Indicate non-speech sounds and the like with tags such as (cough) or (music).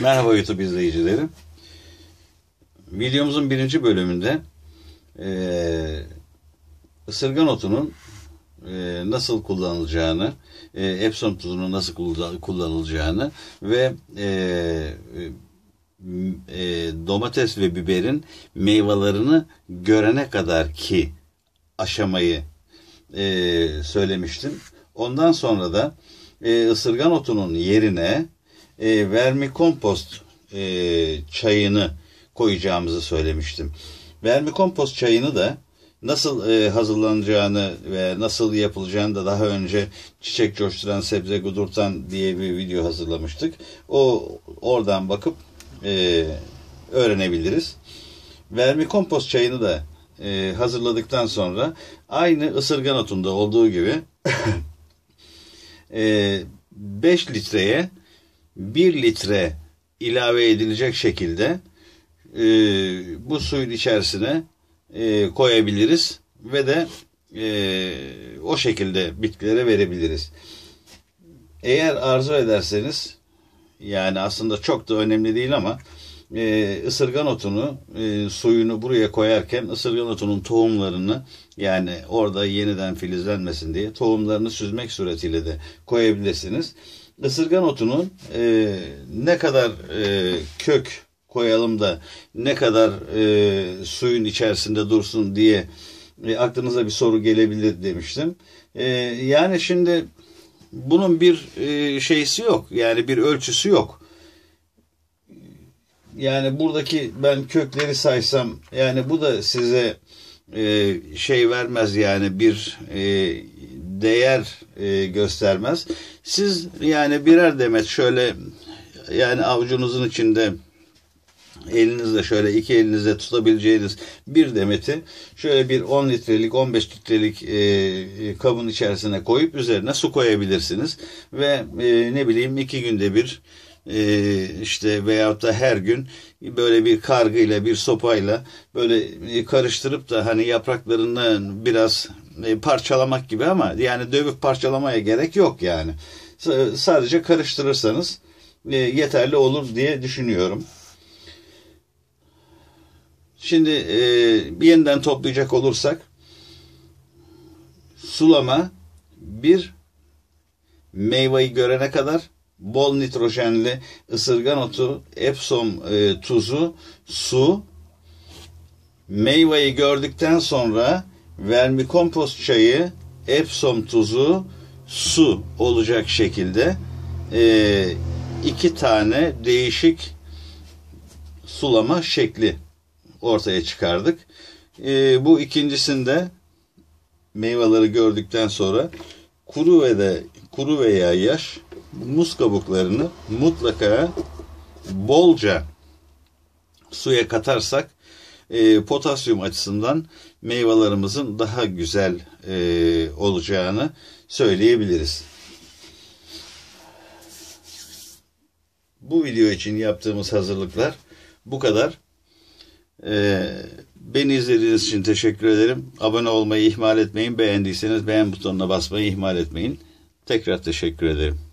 Merhaba YouTube izleyicileri. Videomuzun birinci bölümünde e, ısırgan otunun e, nasıl kullanılacağını, e, Epsom tuzunun nasıl kullanılacağını ve e, e, domates ve biberin meyvelerini görene kadar ki aşamayı e, söylemiştim. Ondan sonra da e, ısırgan otunun yerine e, vermikompost e, çayını koyacağımızı söylemiştim. Vermikompost çayını da nasıl e, hazırlanacağını ve nasıl yapılacağını da daha önce çiçek coşturan sebze gudurtan diye bir video hazırlamıştık. O oradan bakıp e, öğrenebiliriz. Vermikompost çayını da e, hazırladıktan sonra aynı ısırgan otunda olduğu gibi (coughs) e, 5 litreye 1 litre ilave edilecek şekilde e, bu suyun içerisine e, koyabiliriz ve de e, o şekilde bitkilere verebiliriz. Eğer arzu ederseniz yani aslında çok da önemli değil ama e, ısırgan otunu e, suyunu buraya koyarken ısırgan otunun tohumlarını yani orada yeniden filizlenmesin diye tohumlarını süzmek suretiyle de koyabilirsiniz. Isırgan otunun e, ne kadar e, kök koyalım da ne kadar e, suyun içerisinde dursun diye e, aklınıza bir soru gelebilir demiştim. E, yani şimdi bunun bir e, şeysi yok. Yani bir ölçüsü yok. Yani buradaki ben kökleri saysam yani bu da size e, şey vermez yani bir e, değer e, göstermez. Siz yani birer demet şöyle yani avucunuzun içinde elinizle şöyle iki elinizle tutabileceğiniz bir demeti şöyle bir 10 litrelik 15 litrelik e, kabın içerisine koyup üzerine su koyabilirsiniz ve e, ne bileyim iki günde bir e, işte veyahut da her gün böyle bir kargıyla bir sopayla böyle karıştırıp da hani yapraklarını biraz e, parçalamak gibi ama yani dövüp parçalamaya gerek yok yani. Sadece karıştırırsanız e, yeterli olur diye düşünüyorum. Şimdi e, yeniden toplayacak olursak sulama bir meyveyi görene kadar bol nitrojenli ısırgan otu, epsom e, tuzu, su meyveyi gördükten sonra vermikompost çayı, epsom tuzu, su olacak şekilde e, iki tane değişik sulama şekli ortaya çıkardık. E, bu ikincisinde meyveleri gördükten sonra kuru ve de kuru veya yaş muz kabuklarını mutlaka bolca suya katarsak e, potasyum açısından meyvelerimizin daha güzel e, olacağını söyleyebiliriz. Bu video için yaptığımız hazırlıklar bu kadar. Ee, beni izlediğiniz için teşekkür ederim. Abone olmayı ihmal etmeyin. Beğendiyseniz beğen butonuna basmayı ihmal etmeyin. Tekrar teşekkür ederim.